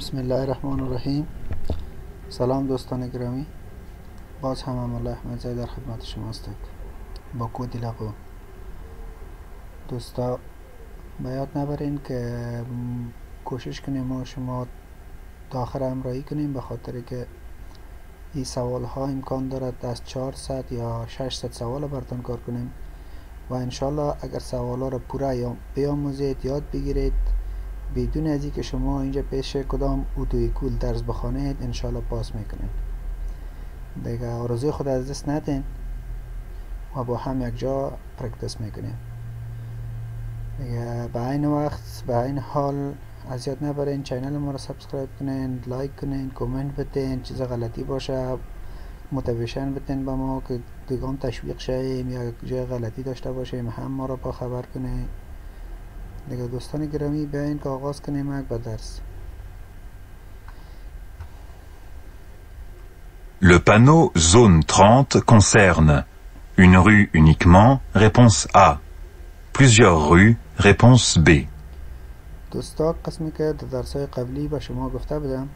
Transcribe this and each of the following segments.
بسم الله الرحمن الرحیم سلام دوستان گرامی باز هم الله احمد در خدمت شما هستم با کودی لغو دوستا به یاد نبرین که کوشش کنیم ما شما تا آخر همراهی کنیم به خاطر که این سوال ها امکان دارد از 400 یا 600 سوال برتان کار کنیم و انشالله اگر سوال ها را پورا یا بیاموزید یاد بگیرید بدون از که شما اینجا پیش کدام auto-école درس بخوانید انشالله پاس می‌کنید. دیگه آرزوی خود از دست ندین و با هم یک جا practice می‌کنیم. دیگه به این وقت به این حال اذیت نبرین channel ما رو subscribe کنین like کنین کامنت بتین چیز غلطی باشه motivation بتین به ما که دیگه تشویق شیم یا جای غلطی داشته باشیم هم ما رو با خبر کنین. دیگه دوستان گرامی بیاین که آغاز کنیم به درس Le panneau zone 30 concerne une rue uniquement, réponse A. Plusieurs rues, réponse B. دوستا قسمی که در درس های قبلی به شما گفته بودم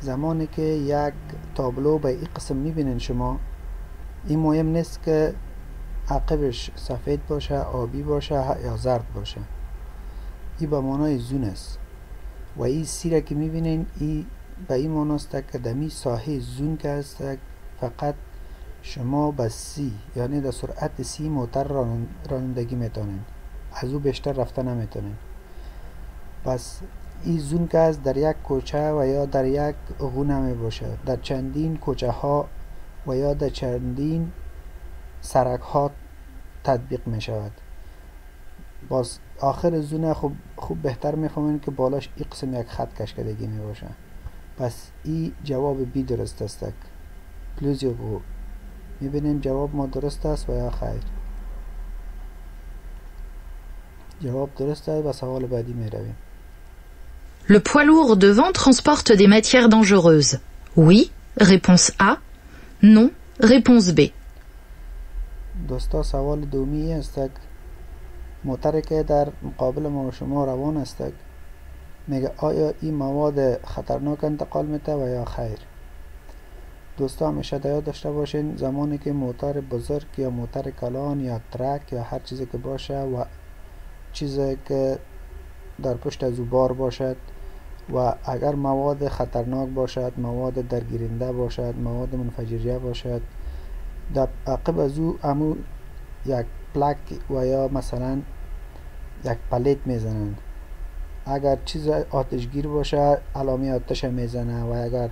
زمانی که یک تابلو به این قسم می‌بینین شما این مهم نیست که عقبش سفید باشه آبی باشه یا زرد باشه این به معنای زون است. و این سیره که می‌بینین این به این معناست که دمی ساحه زون که است فقط شما به سی یعنی در سرعت سی موتر رانندگی می‌تونین. از او بیشتر رفته نمی‌تونین. پس این زون که است در یک کوچه و یا در یک غونه می در چندین کوچه ها و یا در چندین سرک ها تطبیق می شود باز آخر زونه خوب, خوب بهتر می‌فهمین که بالاش این قسم یک خط کشکدگی می باشه پس این جواب بی درست است پلوز یا گو می‌بینیم جواب ما درست است و یا خیر جواب درست است و سوال بعدی می رویم Le poids lourd devant transporte des matières dangereuses. Oui, réponse A. Non, réponse B. دوستا سوال دومی است موتر که در مقابل ما و شما روان است میگه آیا این مواد خطرناک انتقال میته و یا خیر؟ دوستا همیشه یاد داشته باشین زمانی که موتر بزرگ یا موتر کلان یا ترک یا هر چیزی که باشه و چیزی که در پشت از بار باشد و اگر مواد خطرناک باشد مواد درگیرنده باشد مواد منفجریه باشد در عقب از او امو یک پلک و یا مثلا یک پلیت می‌زنن اگر چیز آتشگیر باشه علامه آتش می‌زنه و اگر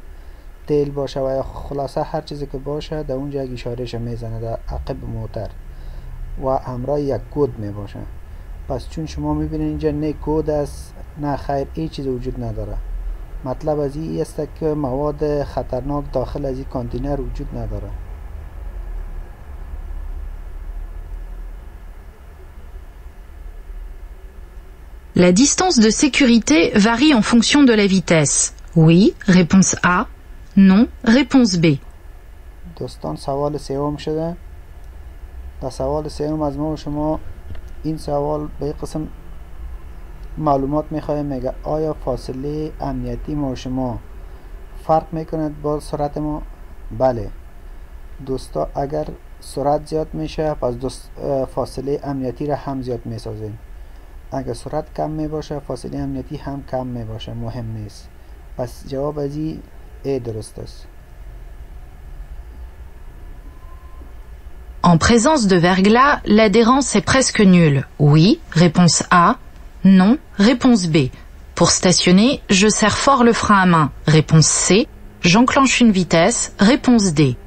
تیل باشه و یا خلاصه هر چیزی که باشه در اونجا یک اشارهش می‌زنه در عقب موتر و همراه یک کود می باشه پس چون شما می‌بینید اینجا نه کود است نه خیر این چیز وجود نداره. مطلب از این است که مواد خطرناک داخل از این کانتینر وجود نداره. La distance de sécurité varie en fonction de la vitesse. Oui, réponse A. Non, réponse B. دوستان سوال سوم شده در سوال سوم از ما و شما این سوال به قسم معلومات می‌خواهیم میگه آیا فاصله امنیتی ما و شما فرق می‌کند با سرعت ما بله دوستا اگر سرعت زیاد میشه پس فاصله امنیتی را هم زیاد می‌سازیم اگر سرعت کم می باشه فاصله امنیتی هم کم می باشه مهم نیست پس جواب از این ای درست است En présence de verglas, l'adhérence est presque nulle. Oui, réponse A. Non, réponse B. Pour stationner, je serre fort le frein à main. Réponse C. J'enclenche une vitesse. Réponse D.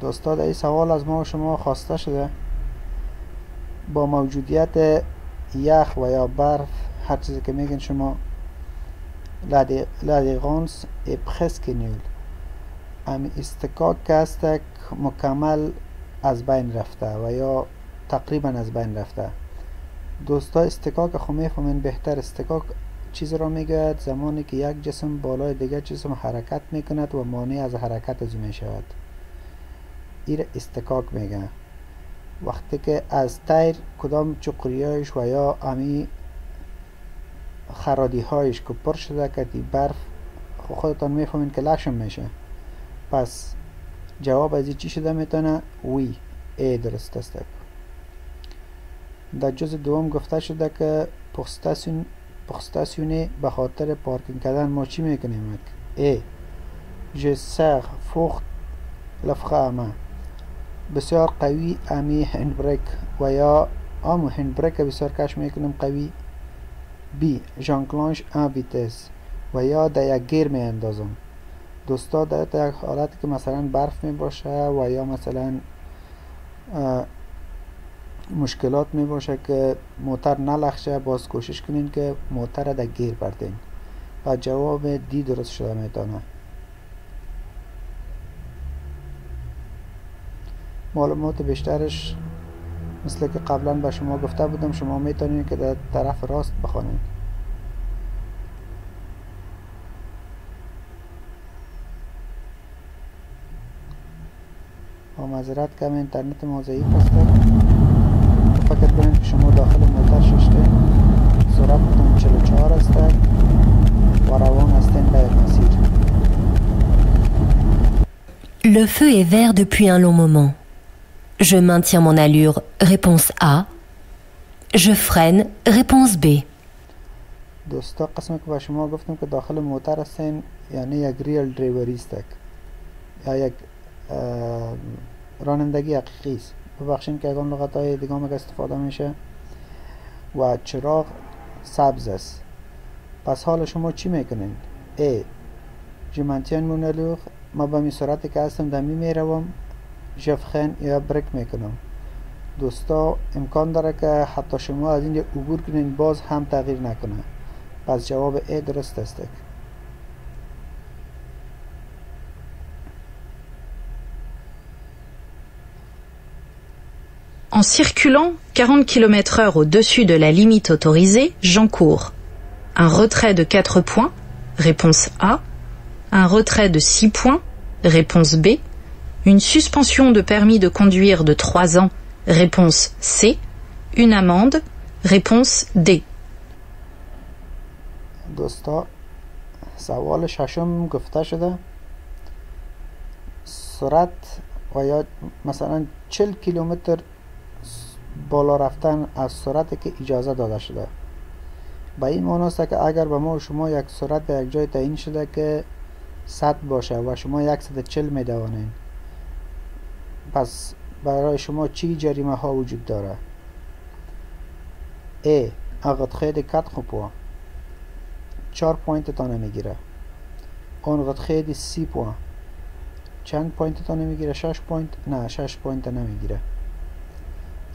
دوستا در این سوال از ما و شما خواسته شده با موجودیت یخ و یا برف هر چیزی که میگن شما. نیول ام استکاک که است مکمل از بین رفته و یا تقریبا از بین رفته. دوستا استکاک خو می‌فهمین بهتر استکاک چیز را می‌گوید. زمانی که یک جسم بالای دیگر جسم حرکت می‌کند و مانع از حرکت از می شود این استکاک میگه. وقتی که از تیر کدام چقریایش و یا امی خرادی هایش که پر شده که دی برف خو خودتان می‌فهمین که لشم میشه. پس جواب از چی شده می‌تونه؟ وی ای درست است. در جز دوم گفته شده که پخستاسیون پخستاسیونه به خاطر پارکینگ کردن ما چی می‌کنیم؟ ای serre فوخت لفخه بسیار قوی امی هندبرک و یا آمو هندبرک بسیار کش می‌کنم قوی بی ژانکلانش ان ویتس و یا در یک گیر می اندازم دوستا در یک حالتی که مثلا برف می باشه و یا مثلا مشکلات می باشه که موتر نلخشه باز کوشش کنین که موتر در گیر بردین. و جواب دی درست شده می‌تونه معلومات بیشترش مثل که قبلا به شما گفته بودم شما می‌تونید که در طرف راست بخوانید. با معذرت کم اینترنت ما ضعیف است فکر کنید که شما داخل موتر ششته سرعتتون 44 است و روان هستین به مسیر. Le feu est vert depuis un long moment. Je maintiens mon allure, réponse A. Je freine, réponse B. دوستا قسمی که به شما گفتم که داخل موتر هستین یعنی یک ریل دریوریستک یا یک رانندگی حقیقی است. ببخشید که اگه لغت های دیگه هم استفاده میشه. و چراغ سبز است. پس حال شما چی می‌کنین؟ ای جمانتیان مونلوخ ما به می صورتی که هستم دمی می‌روم. جفخن یا برک میکنم دوستا امکان داره که حتی شما از اینجا عبور کنین باز هم تغییر نکنه پس جواب ای درست است En circulant 40 km heure au-dessus de la limite autorisée, j'encours un retrait de 4 points, réponse A, un retrait de 6 points, réponse B, une suspension de permis de conduire de 3 ans, réponse C, une amende, réponse D. دوستا سوال ششم گفته شده. سرعت و یا مثلا 40 کیلومتر بالا رفتن از سرعتی که اجازه داده شده. به این معنی است که اگر به ما و شما یک سرعت در یک جای تعیین شده که 100 باشه و شما 140 می دوانین پس برای شما چی جریمه ها وجود داره؟ Un retrait de 4 points 4 point تان می‌گیره اون retrait de 6 points چند point تان می‌گیره 6 point؟ نه 6 point نمی‌گیره.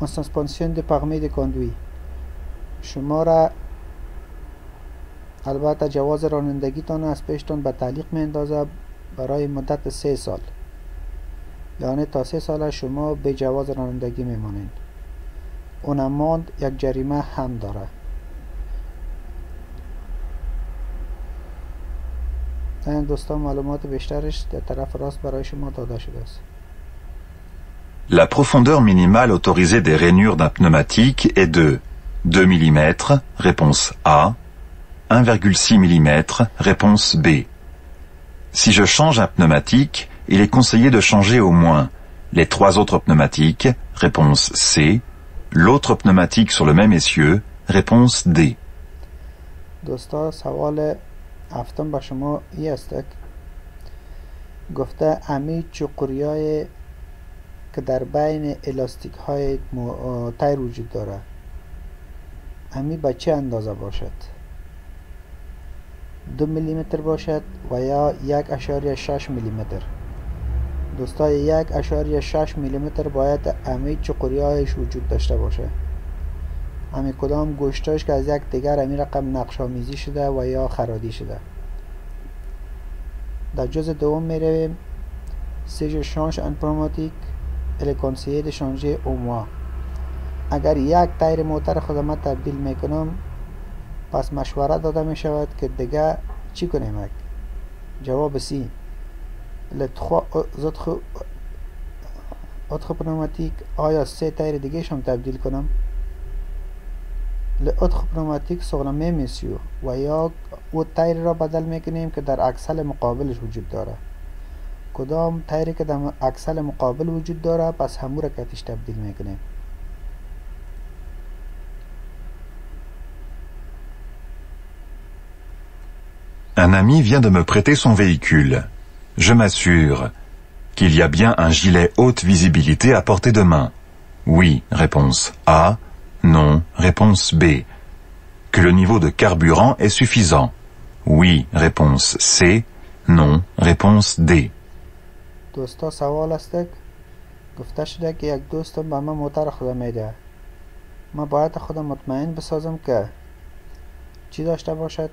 en suspension de permis de conduire شما را البته جواز رانندگیتان از پیشتان به تعلیق میاندازه برای مدت سه سال. یعنی تا سه سال شما به جواز رانندگی میمانید. اونم ماند یک جریمه هم داره. این دوستان معلومات بیشترش در طرف راست برای شما داده شده است. La profondeur minimale autorisée des rainures d'un pneumatique est de 2 mm, réponse A, 1,6 mm, réponse B. Si je change un pneumatique, il est conseillé de changer au moins les trois autres pneumatiques, réponse C, l'autre pneumatique sur le même essieu, réponse D. دوستا سوال هفتم به شما ای است. گفته امی چقوریای که در بین الاستیک های تیر وجود داره امی به چه اندازه باشد؟ دو میلیمتر باشد و یا یک اشاریه شش میلیمتر؟ دوستا یک اشاریه شش میلیمتر باید امی چقوری هایش وجود داشته باشه. امی کدام گوشتاش که از یک دیگر امی رقم نقش آمیزی شده و یا خرادی شده. در جز دوم می رویم سیج شانش de changer au mois اگر یک تایر موتر خدمت تبدیل می‌کنم پس مشوره داده می شود که دیگه چی کنیم؟ جواب سی. Les trois autres autres pneumatiques آیا سه تایر دیگه هم تبدیل کنم لأدخل پنوماتیک سغلمه میسیو و یا او تیر را بدل می‌کنیم که در اکسل مقابلش وجود داره کدام تیری که در اکسل مقابل وجود داره پس همو را کتیش تبدیل می‌کنیم Un ami vient de me prêter son véhicule. Je m'assure qu'il y a bien un gilet haute visibilité à portée de main. Oui, réponse A. Non, réponse B. Que le niveau de carburant est suffisant. Oui, réponse C. Non, réponse D. دوستا سوال است گفته شده که یک دوستم به من موتر خودم میده ما باید خودم مطمئن بسازم که چی داشته باشد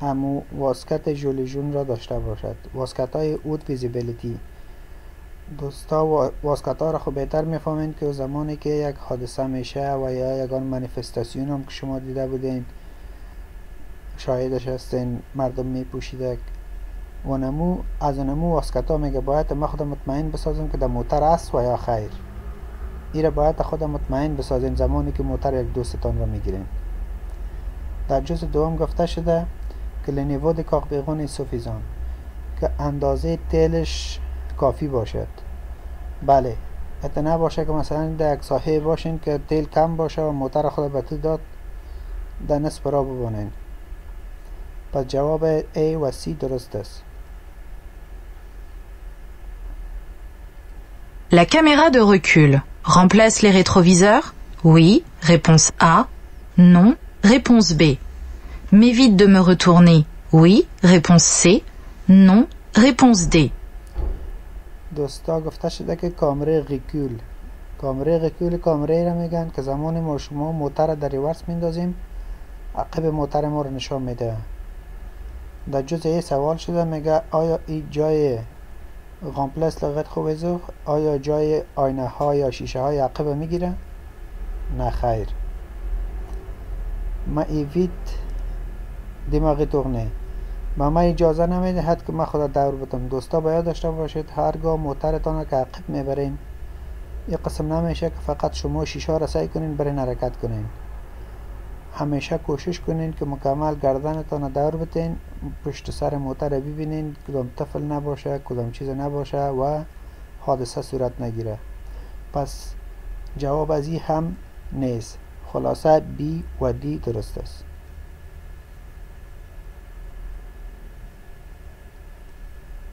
همو واسکت جولیجون را داشته باشد. واسکت های اود ویزیبیلیتی. دوستا واسکت ها را خب بهتر می‌فهمین که زمانی که یک حادثه میشه و یا یگان منیفستاسیون هم که شما دیده بودین شاهدش هستین مردم میپوشیده. و نمو از نمو واسکت ها میگه باید ما خود مطمئن بسازیم که در موتر است و یا خیر. ایره باید خود مطمئن بسازین زمانی که موتر یک دوستتان را می‌گیرین. در جز دوم گفته شده که لنیو د کاغبیغون سوفیزان که اندازه تیلش کافی باشد بله اتنا باشه که مثلا در یک ساحه باشین که تیل کم باشه و موتر خود به داد در نصف را ببانین پس جواب A و C درست است La caméra de recul remplace les rétroviseurs Oui. Réponse A. Non. Réponse B. M'évite de me retourner Oui. Réponse C. Non. Réponse D. دوستا گفته شده که کامره ریکول کامره ریکول کامره را میگن که زمانی ما شما موتر در ریورس میندازیم عقب موتر ما رو نشان میده در جز یه سوال شده میگه آیا این جای غامپلس لغت خوب آیا جای آینه ها یا شیشه های عقب می‌گیره نه خیر ما ایویت دماغی تغنه به ما اجازه نمی‌دهد که ما خدا دور بتم دوستا باید داشته باشید. هرگاه موترتان که عقب می‌برین. یه قسم نمیشه که فقط شما شیشه را سعی کنین برین حرکت کنین. همیشه کوشش کنین که مکمل گردنتان دور بتین. پشت سر موتر ببینین. کدام طفل نباشه کدام چیز نباشه و حادثه صورت نگیره. پس جواب از این هم نیست. خلاصه B و D درست است.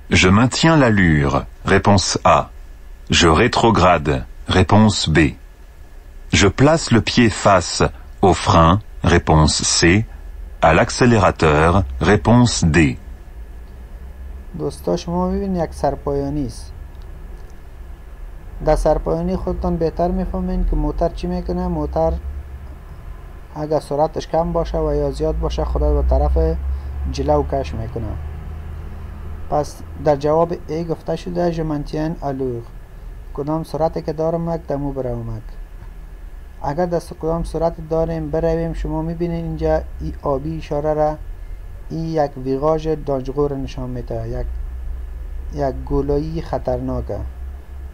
Je maintiens l'allure. Réponse A. Je rétrograde. Réponse B. Je place le pied face au frein. Réponse C. À l'accélérateur. Réponse D. دوستا شما می‌بینید یک سرپایانی است در سرپایانی خودتان بهتر می‌فهمین که موتر چی می‌کنه موتر اگر سرعتش کم باشه و یا زیاد باشه خدا به طرف جلو کش می‌کنه پس در جواب ای گفته شده جمنتین الوغ کدام سرعتی که دارم دمو برومک اگر دست کدام سرعت داریم برویم شما می‌بینید اینجا ای آبی اشاره را ای یک ویغاژ دانجغور نشان میده یک یک گولایی خطرناکه.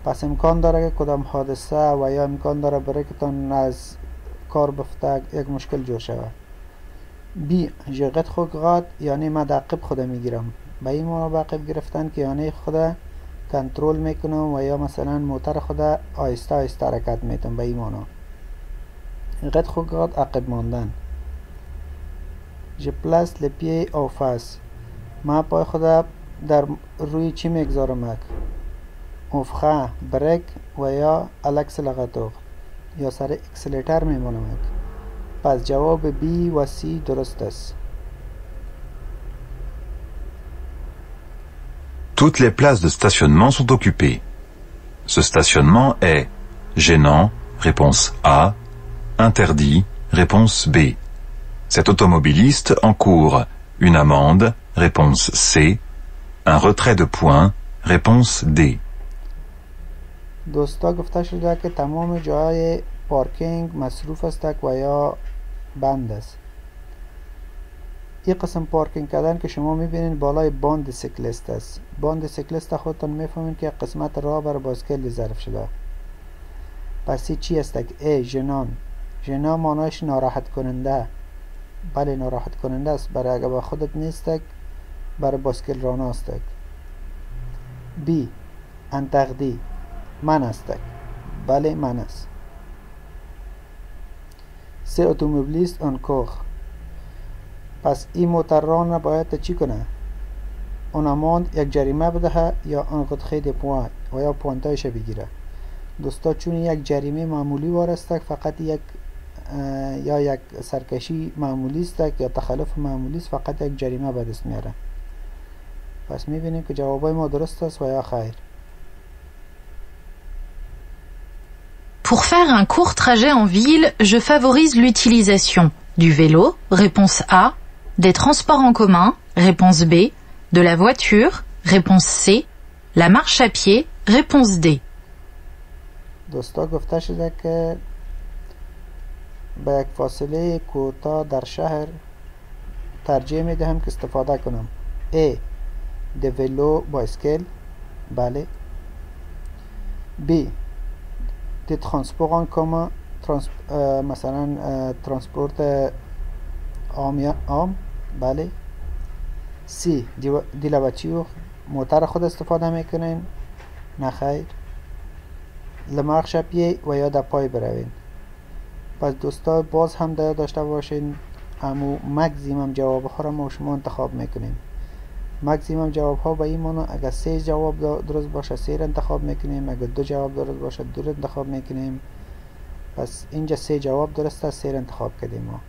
پس امکان داره که کدام حادثه و یا امکان داره برای که تان از کار بفته یک مشکل جور شود. بی جغت خوگات یعنی من دقیق خودم می‌گیرم. به این معنا عقب گرفتن که یعنی خود کنترل می‌کنم و یا مثلا موتر خود آیسته آیسته حرکت می‌تونم به این معنا قد خوگات عقب ماندن. جپلس لپیه اوفاس ما پای خود در روی چی می‌گذارم افخه برک و یا الاکسلغاتوق یا سر اکسلیتر میمونم پس جواب بی و سی درست است. Toutes les places de stationnement sont occupées. Ce stationnement est gênant, réponse A, interdit, réponse B. Cet automobiliste encourt une amende, réponse C, un retrait de points, réponse D. دوستا گفته شده که تمام جای پارکینگ مصروف است و یا بند است این قسم پارکینگ کردن که شما میبینید بالای باند سیکلست است باند سیکلست خودتان می‌فهمید که قسمت راه بر باسکل ظرف شده. پس چی است ای ژنان ژنا مانایش ناراحت کننده. بله ناراحت کننده است. برای اگر با خودت نیستک برای باسکل رانا استک بی انتقدی من استک بله من است. سه اتومبیلیست آن کوخ پس این موتران را باید چی کنه؟ اون ماند یک جریمه بدهه یا آن خود خیلی پوان و یا پوانتایش بگیره. دوستا چون یک جریمه معمولی وارستک فقط یک یا یک سرکشی معمولی است یا تخلف معمولی است فقط یک جریمه به دست میاره. پس می‌بینیم که جوابای ما درست است و یا خیر. Pour faire un court trajet en ville, je favorise l'utilisation du vélo, réponse A, des transports en commun, réponse B, de la voiture, réponse C, la marche à pied, réponse D. دوستا گفته شده که به یک فاصله کوتاه در شهر ترجیح می دهم که استفاده کنم. A. د ولو بایسکل. بله. B. د ترانسپورت ان کما ترانس مثلا ترانسپورت عام یا عام بله. سی. دی لواتیور موتر خود استفاده می‌کنین. نه خیر لمرخ شپیه و یا در پای بروین. پس دوستا باز هم در داشته باشین. امو مکزیمم جواب ها را ما شما انتخاب می‌کنیم. مکزیمم جواب ها به این مانو اگر سه جواب درست باشه سه را انتخاب می‌کنیم. اگر دو جواب درست باشه دو را انتخاب می‌کنیم. پس اینجا سه جواب درست است سه را انتخاب کردیم ما.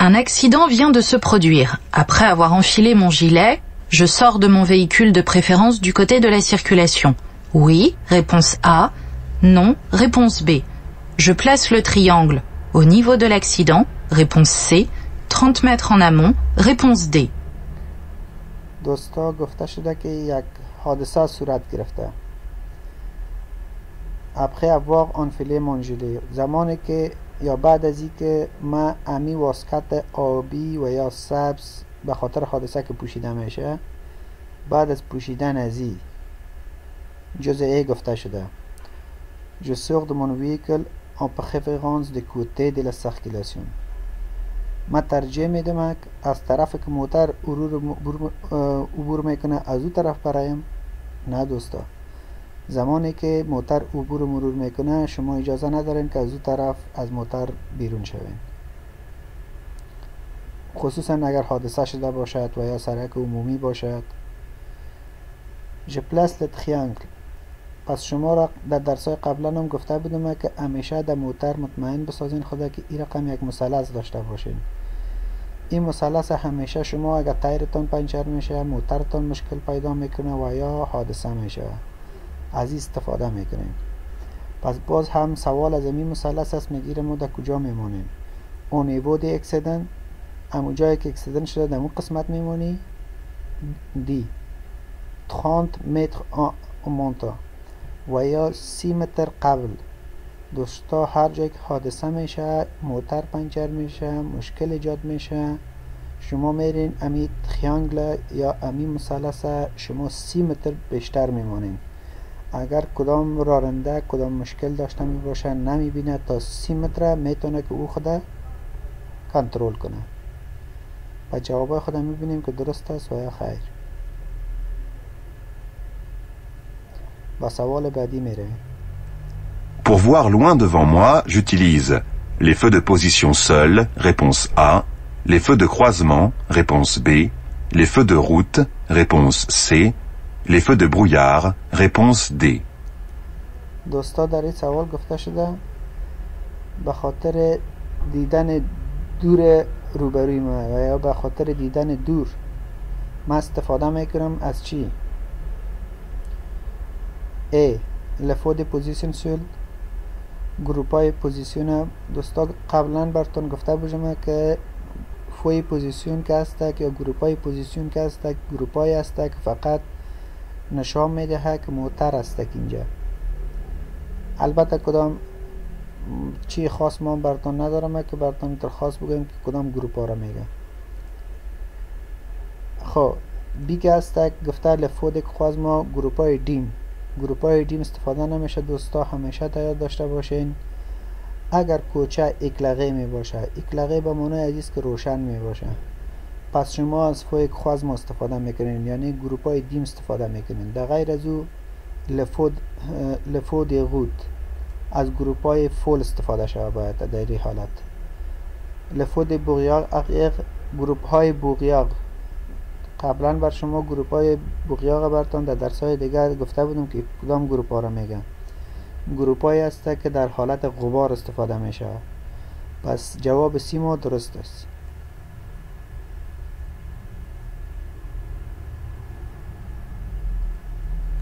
Un accident vient de se produire. Après avoir enfilé mon gilet, je sors de mon véhicule de préférence du côté de la circulation. Oui, réponse A. Non, réponse B. Je place le triangle au niveau de l'accident, réponse C. 30 mètres en amont, réponse D. دوستا گفته شده که یک حادثه صورت گرفته après avoir enfilé mon gilet زمانی که یا بعد از که ما امی واسکت آبی و یا سبز به خاطر حادثه که پوشیده میشه بعد از پوشیدن ازی جزء ای گفته شده. Je sors de mon véhicule en préférence de la circulation. ما ترجیح میدم از طرف که موتر عبور می‌کنه از او طرف برایم. نه دوستا. زمانی که موتر عبور مرور می‌کنه شما اجازه ندارین که از او طرف از موتر بیرون شوین. خصوصا اگر حادثه شده باشد و یا سرک عمومی باشد. جپلس لتخیانگل پس شما را در درس های قبلا هم گفته بودم که همیشه در موتر مطمئن بسازین خدا که این رقم یک مثلث داشته باشین. این مثلث همیشه شما اگر تایرتان پنچر میشه موترتان مشکل پیدا می‌کنه و یا حادثه میشه. از استفاده می‌کنیم. پس باز هم سوال از این مثلث است می‌گیره ما در کجا میمونیم؟ اون نیو دی اکسیدن همون جایی که اکسیدن شده در اون قسمت میمونی؟ دی. 30 متر مونتا. و یا سی متر قبل. دوستا هر جایی که حادثه میشه موتر پنچر میشه مشکل ایجاد میشه. شما میرین امی تخیانگل یا امی مثلث شما سی متر بیشتر میمانین اگر کدام راننده کدام مشکل داشته می باشه نمی بینه تا سی متر می‌تونه که او خدا کنترل کنه. و جوابای خدا می بینیم که درست است و یا خیر. با سوال بعدی میره. Pour voir loin devant moi, j'utilise les feux de position seule, réponse A, les feux de croisement, réponse B, les feux de route, réponse C, les feux de brouillard, réponse D. دوستا در این سوال گفته شده به خاطر دیدن دور روبروی ما و یا به خاطر دیدن دور ما استفاده می‌کنم از چی؟ A. لفو دی پوزیشن سول گروپ های پوزیشن دوستا قبلا براتون گفته بودم که فوی پوزیشن که هست یا گروپ های پوزیشن که هست گروپ های هست که فقط نشان میده که موتر است اینجا. البته کدام چی خاص ما براتون ندارم که براتون خاص بگم که کدام گروپ ها را میگه. خب بیگ است گفته لفود که خواست ما گروپ های دیم. گروپ های دیم استفاده نمیشه دوستا همیشه تا یاد داشته باشین. اگر کوچه اکلغه می باشه اکلغه به معنای عزیز که روشن می باشه پس شما از فویک خوازم استفاده می‌کنین یعنی گروپ های دیم استفاده می‌کنین. در غیر از او لفود لفود غود از گروپ های فول استفاده شود باید در این حالت. لفود بوغیاق اقیق گروپ های بوغیاق. قبلا بر شما گروپ های بوغیاق برتان در درس های دیگر گفته بودم که کدام گروپ ها را میگن. گروپ های است که در حالت غبار استفاده میشه پس جواب C ما درست است.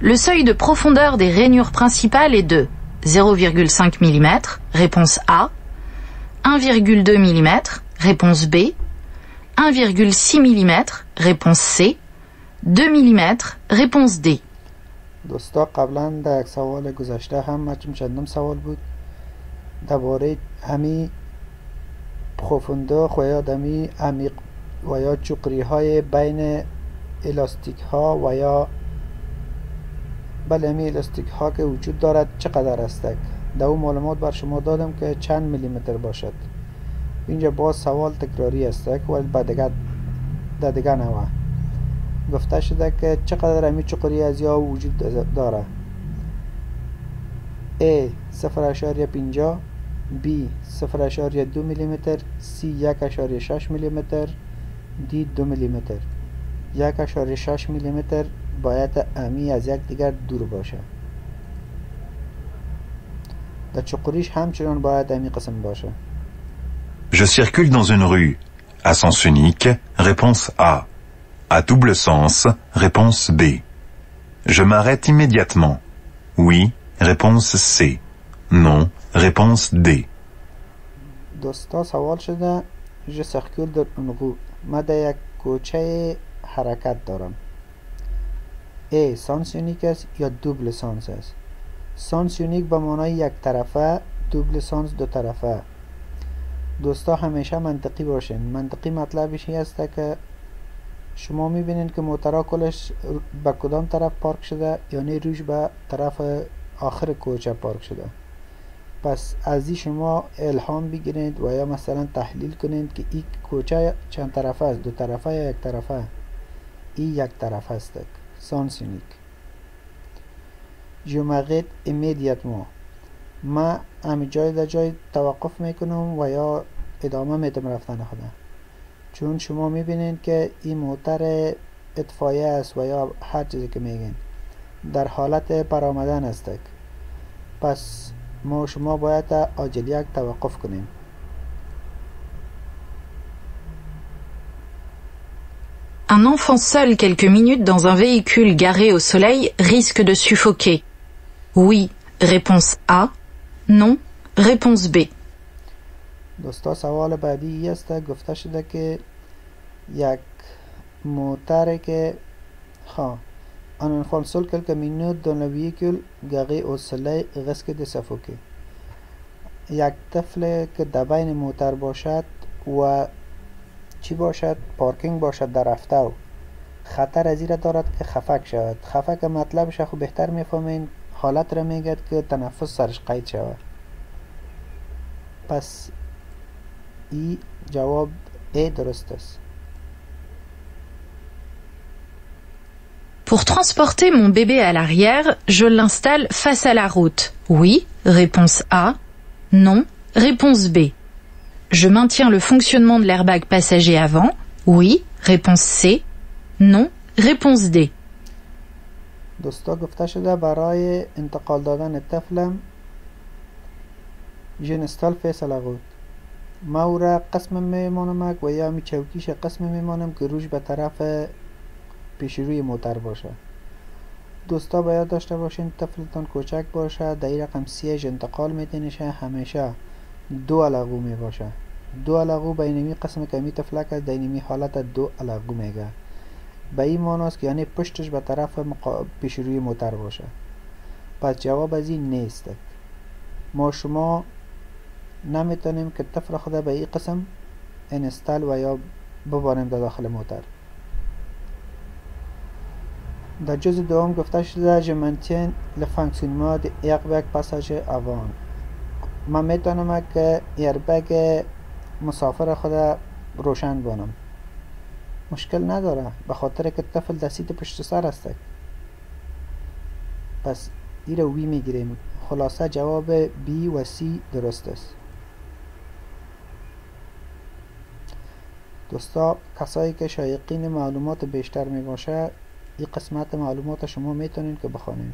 Le seuil de profondeur des rainures principales est de 0,5 mm, réponse A, 1,2 mm, réponse B, 1,6 mm, réponse C, 2 mm, réponse D. دوستا قبلا در یک سوال گذشته هم مچم چندم سوال بود. درباره همی پروفوندور و یا دمی عمیق و یا چقری های بین الاستیک ها و یا بله همی الاستیک ها که وجود دارد. چقدر است در اون معلومات بر شما دادم که چند میلیمتر باشد. اینجا باز سوال تکراری است. ولی بعد دیگر در دیگر گفته شده که چقدر امی چقری از یا وجود داره A 0.50 B 0.2 میلیمتر C 1.6 میلیمتر D 2 میلیمتر. 1.6 میلیمتر باید امی از یک دیگر دور باشه در چقریش همچنان باید امی قسم باشه Je circule dans une rue. À sens unique, réponse A. À double sens, réponse B. Je m'arrête immédiatement. Oui, réponse C. Non, réponse D. دوستا سوال شده je circule در اون رو من در یک کوچه حرکت دارم A. sens unique است یا double sens است؟ sens unique به معنای یک طرفه double sens دو طرفه. دوستا همیشه منطقی باشین. منطقی مطلبش این است که شما می‌بینین که موترا کلش به کدام طرف پارک شده یعنی روش به طرف آخر کوچه پارک شده. پس از این شما الهام بگیرید و یا مثلا تحلیل کنید که این کوچه چند طرفه است دو طرفه یا یک طرفه؟ این یک طرف است. یونیک je m'arrête immédiatement ما همه جای در جای توقف می‌کنم و یا ادامه میدم رفتن خودم چون شما می‌بینید که این موتر اطفایه است و یا هر چیزی که میگین. در حالت برآمدن است. پس ما شما باید عاجلیک توقف کنیم. Un enfant seul quelques minutes dans un véhicule garé au soleil risque de suffoquer. Oui, réponse A. Non, réponse B. دوستا سوال بعدی است گفته شده که یک موتر که ها en un enfant seul quelques minutes dans le véhicule garé au soleil risque de suffoquer یک طفل که در بین موتر باشد و چی باشد پارکینگ باشد در رفته خطر از را دارد که خفک شود خفک مطلبش خو بهتر می‌فهمین حالت را میگد که تنفس سرش قید شود پس ای جواب ای درست است Pour transporter mon bébé à l'arrière, je l'installe face à la route. Oui, réponse A. Non, réponse B. Je maintiens le fonctionnement de l'airbag passager avant. Oui, réponse C. Non, réponse D. دوستا گفته شده برای انتقال دادن طفلم جنستال فیصله بود ما او را قسم میمانم و یا می چوکیش قسم میمانم که روش به طرف پیش روی موتر باشه دوستا باید داشته باشین طفلتان کوچک باشه در این رقم سیج انتقال میدینشه همیشه دو علقو می باشه. دو علقو بینمی قسم که می طفلک است دینمی حالت دو علقو میگه. به این معناست که یعنی پشتش به طرف مقا... پیش روی موتر باشه. پس جواب از این نیست. ما شما نمی‌تونیم که طفل خود به این قسم انستال و یا بباریم در داخل موتر. در جز دوم گفته شده je maintiens le fonctionnement de airbag passager من می‌تونم که ایربگ مسافر خود روشن بانم. مشکل نداره به خاطر که طفل سیت پشت سر است. پس ای رو وی می‌گیریم. خلاصه جواب بی و سی درست است. دوستا کسایی که شایقین معلومات بیشتر می باشه این قسمت معلومات شما می‌تونین که بخوانین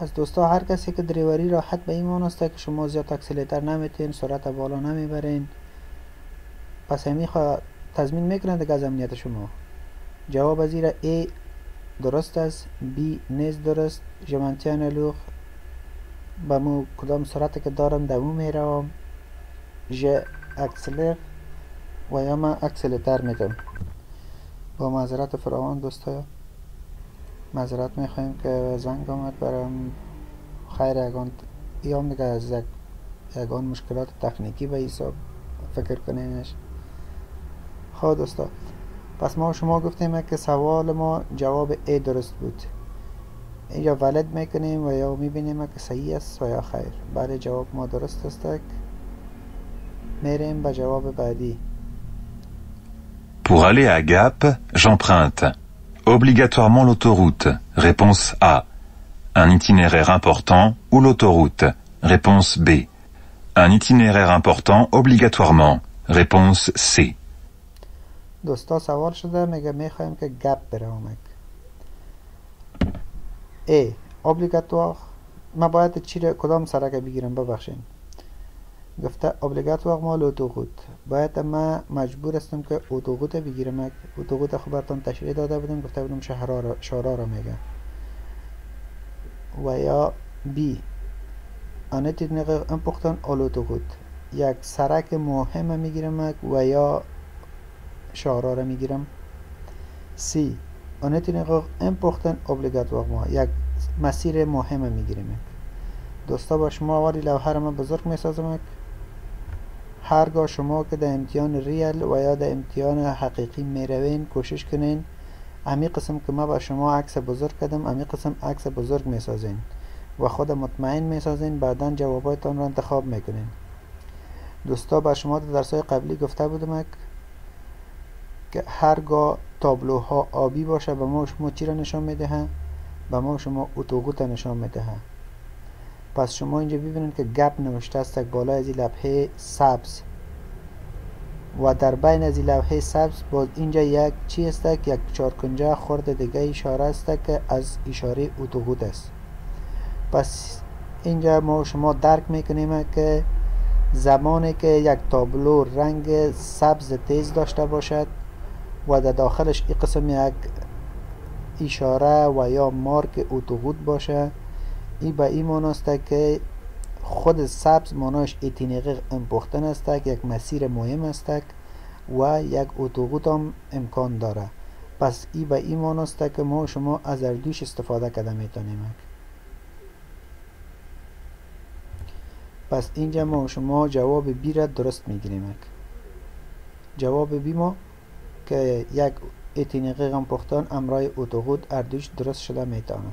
پس دوستا هر کسی که دریوری راحت به ایمان است که شما زیاد اکسلیتر نمیتین سرعت بالا نمی‌برین. پس همی تضمین می‌کنه دیگه از امنیت شما. جواب از ایره A درست است B نیز درست. جمانتیان لوخ به مو کدام سرعت که دارم دمو می‌روم. ژ اکسلر. و یا من اکسلتر میدم. با معذرت فراوان دوستا معذرت می‌خوایم که زنگ آمد برام. خیر یگان ایام دیگه از یگان مشکلات تکنیکی به حساب فکر کنینش. خواه دوستا پس ما شما گفتیم که سوال ما جواب A درست بود. یا ولد می‌کنیم و یا می‌بینیم که صحیح است و یا خیر. بله جواب ما درست است. میریم به جواب بعدی. Pour aller à Gap, j'emprunte. obligatoirement l'autoroute. Réponse A. Un itinéraire important ou l'autoroute. Réponse B. Un itinéraire important obligatoirement. Réponse C. دوستا سوال شده میگه میخوایم که گپ برومک ای obligatoir ما باید چی رو کدام سرک بگیرم ببخشین گفته obligatoir مال اتوقوت. باید ما مجبور هستم که اتوقوت بگیرم. اتوقوت خب براتون تشریح داده بودم گفته بودم شهرها را میگه و یا بی آن تکنیق à l'autoroute یک سرک مهم می‌گیرم و یا شارا را می‌گیرم. سی آن تکنیق important obligatoirement یک مسیر مهم می‌گیریم دوستا با شما ولی لوحه را من بزرگ می‌سازم. هرگاه شما که در امتحان ریل و یا در امتحان حقیقی می‌روین کوشش کنین. امی قسم که ما با شما عکس بزرگ کردم امی قسم عکس بزرگ می‌سازین و خود مطمئن می‌سازین بعدا جوابایتان را انتخاب می‌کنین. دوستا با شما در درس قبلی گفته بودم که هرگاه تابلوها آبی باشه به ما شما چی را نشان می‌دهه به ما شما اتوقوت نشان می‌دهه پس شما اینجا ببینید که گپ نوشته است بالا از لبه سبز. و در بین از لوحه سبز باز اینجا یک چی است یک چارکنجه خورد دیگه اشاره است که از اشاره اتوقوت است. پس اینجا ما شما درک می‌کنیم که زمانی که یک تابلو رنگ سبز تیز داشته باشد و در داخلش این قسم یک اشاره و یا مارک اتوقوت باشه این به این ماناست که خود سبز ماناش اتینقیق امپختن است یک مسیر مهم است و یک اتوقوت هم امکان داره. پس این به این ماناست که ما شما از اردوش استفاده کرده می‌تونیم. پس اینجا ما شما جواب بی را درست می‌گیریم. جواب بی ما که یک اتینقیق امپختن امرای اتوقوت اردوش درست شده می‌تونه.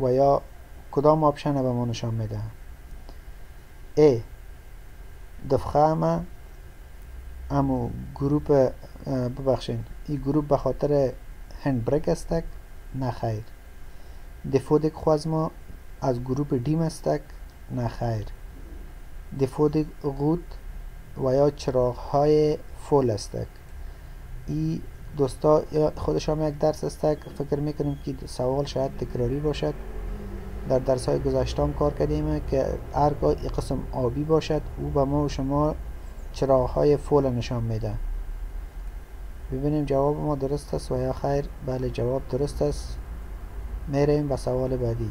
و یا کدام option به ما نشان میده؟ A. de frein à main گروپ ببخشین این گروپ به خاطر هند بریک است نه خیر. des feux de croisement از گروپ دیم استک؟ نه خیر. des feux de route و یا چراغ های فول استک. ای دوستا خودش هم یک درس استک فکر می‌کنیم که سوال شاید تکراری باشد. در درس های گذشتم کار کردیم که هرگاه قسم آبی باشد او به ما و شما چراغ های فول نشان میده. ببینیم جواب ما درست است و یا خیر؟ بله جواب درست است. میریم به سوال بعدی.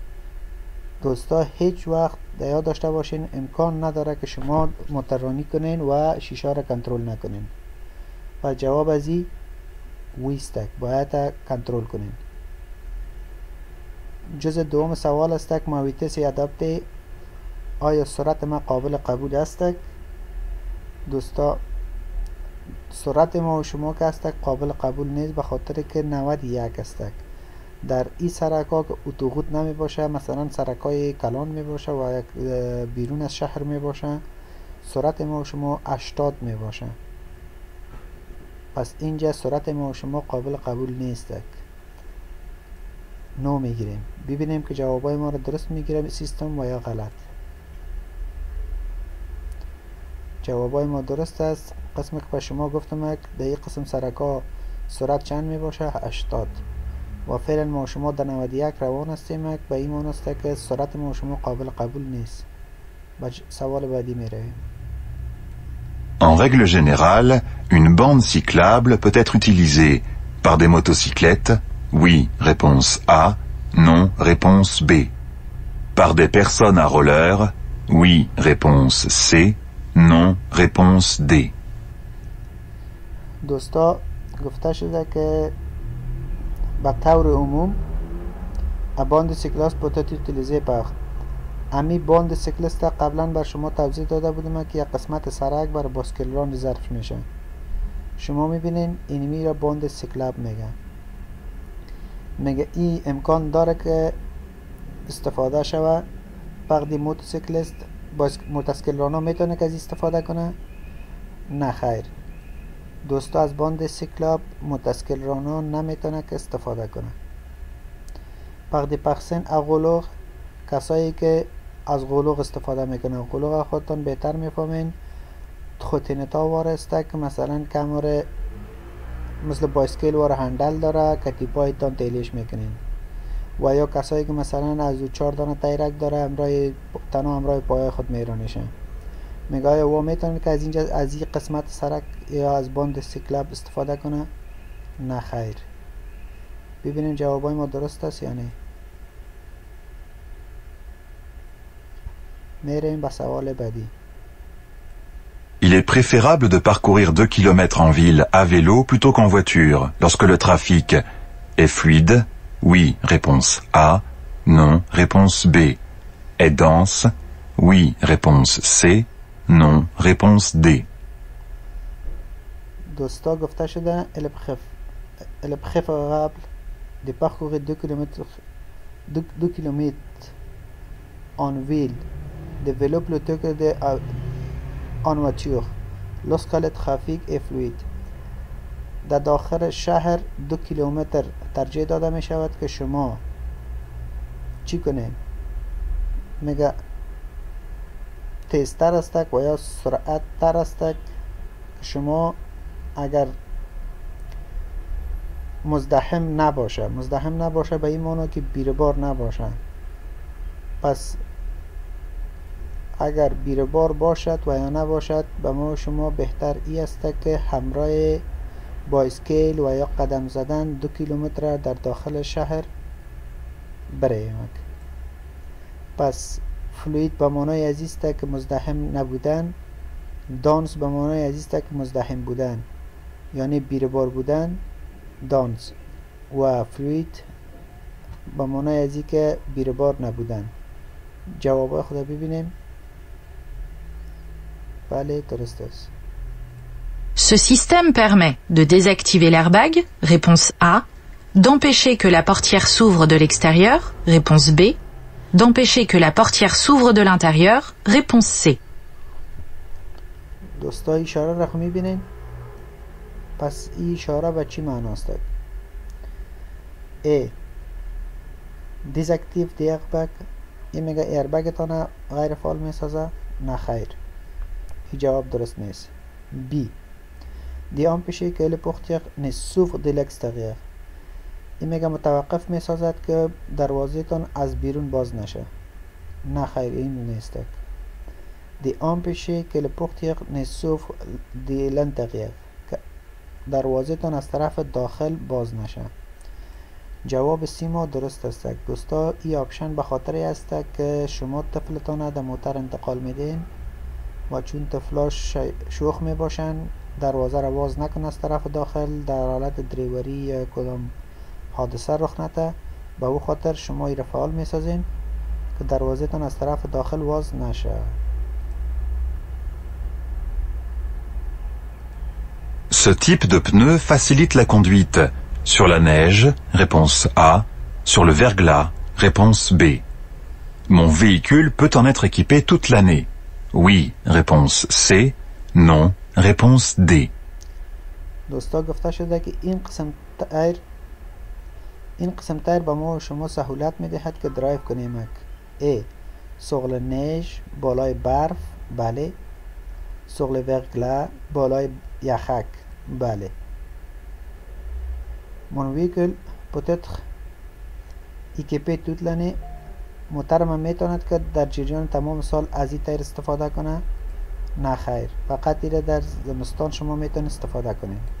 دوستا هیچ وقت یاد داشته باشین امکان نداره که شما مترانی کنین و شیشه را کنترل نکنین. و جواب از این ویستک باید کنترل کنین. جز دوم سوال است که محیط ادابته آیا سرعت ما قابل قبول است؟ دوستا سرعت ما و شما که است قابل قبول نیست به خاطر که 91 است. در این سرک ها که اتوغوت نمی باشه مثلا سرک های کلان می باشه و بیرون از شهر می باشه سرعت ما شما 80 می باشه پس اینجا سرعت ما شما قابل قبول نیست. نو می‌گیریم. ببینیم که جوابای ما رو درست می‌گیره سیستم و یا غلط. جوابای ما درست است. قسم که به شما گفتم در این قسم سرک ها سرعت چند می باشه 80 و فعلا ما شما در 91 روان هستیم به این معنی است که سرعت ما شما قابل قبول نیست سوال بعدی می رویم En règle générale, une bande cyclable peut être utilisée par des motocyclettes, oui, réponse A, non, réponse B. Par des personnes à roller, oui, réponse C, non, réponse D. دوستا گفته شده که به طور عموم bande cyclable peut être utilisée par امی bande cyclable قبلا بر شما توضیح داده بودم که یک قسمت سرک بر باسکلران ظرف میشه. شما می‌بینین اینمی را bande cyclable میگه میگه این امکان داره که استفاده شوه. فقط motocyclistes موتوسیکلران ها می‌تونه که از استفاده کنه؟ نه خیر. دوستا از bande cyclable متسکلرانا نمی‌تونه که استفاده کنه. par des personnes en rollers کسایی که از غلوغ استفاده می‌کنن. غلوغ خودتان بهتر می‌فهمین. trottinette وار است که مثلا کمار مثل بایسکل وار handle داره که تان تیلیش می‌کنین. و یا کسایی که مثلا از او چهار دانه تیرک داره امرای تنها امرای پای خود میرانشن میگه آیا و میتونه که از اینجا از این قسمت سرک یا از باند سیکلاب استفاده کنه نه خیر ببینیم جوابای ما درست است یا نه میریم به سوال بعدی Il est préférable de parcourir 2 km en ville à vélo plutôt qu'en voiture lorsque le trafic est fluide. Oui, réponse A. Non, réponse B. Est dense. Oui, réponse C. Non. Réponse D. دوستا گفته شده il est préférable de parcourir 2 km 2 km en ville de vélo plutôt que de en voiture lorsque le trafic est fluide در داخل شهر دو کیلومتر ترجیح داده می شود که شما چی کنین میگه تیزتر استک و یا سرعت تر استک شما اگر مزدحم نباشه مزدحم نباشه به این معنی که بیربار نباشه. پس اگر بیربار باشد و یا نباشد به ما شما بهتر ای است که همراه بایسکل و یا قدم زدن دو کیلومتر در داخل شهر بریم پس فلوید به معنای عزیز که مزدحم نبودن. دانس به معنای از است که مزدحم بودن. یعنی بیربار بودن. دانس. و فلویت به معنای از که بیربار نبودن. جوابای خدا ببینیم. بله درست است. Ce système permet de désactiver l'airbag, réponse A, d'empêcher que la portière s'ouvre de l'extérieur, réponse B, d'empêcher que la portière s'ouvre de l'intérieur, réponse C. دوستا اشاره را می‌بینین پس این اشاره به چی معناست A دیزاکتیو دی ایربگ این میگه ایربگتان غیر فعال می‌سازه نه خیر این جواب درست نیست B. دی empêcher que le portière ne s'ouvre de l'extérieur. این میگه متوقف می‌سازد که دروازه تان از بیرون باز نشه. نه خیر این نیست دی le portière ne s'ouvre de l'intérieur که دروازه تان از طرف داخل باز نشه. جواب سیما درست است دوستا این آپشن به خاطر است که شما طفلتان در موتر انتقال میدین و چون طفلاش شوخ می باشن دروازه را باز نکن از طرف داخل. در حالت دریوری یا کدام حادثه رخ نده به او خاطر شما ای را فعال می سازین که دروازه تان از طرف داخل باز نشه Ce type de pneu facilite la conduite. Sur la neige, réponse A. Sur le verglas, réponse B. Mon véhicule peut en être équipé toute l'année. Oui, réponse C. Non, réponse D. دوستا گفته شده که این قسم تایر این قسم تایر به ما شما سهولت می‌دهد که درایو کنیم A سغل نیج بالای برف بله. سغل ورگلا بالای یخک بله. Mon véhicule peut être équipé toute l'année موتر من می‌تواند که در جریان تمام سال از این تایر استفاده کنه. نه خیر فقط ایره در زمستان شما می‌تونید استفاده کنید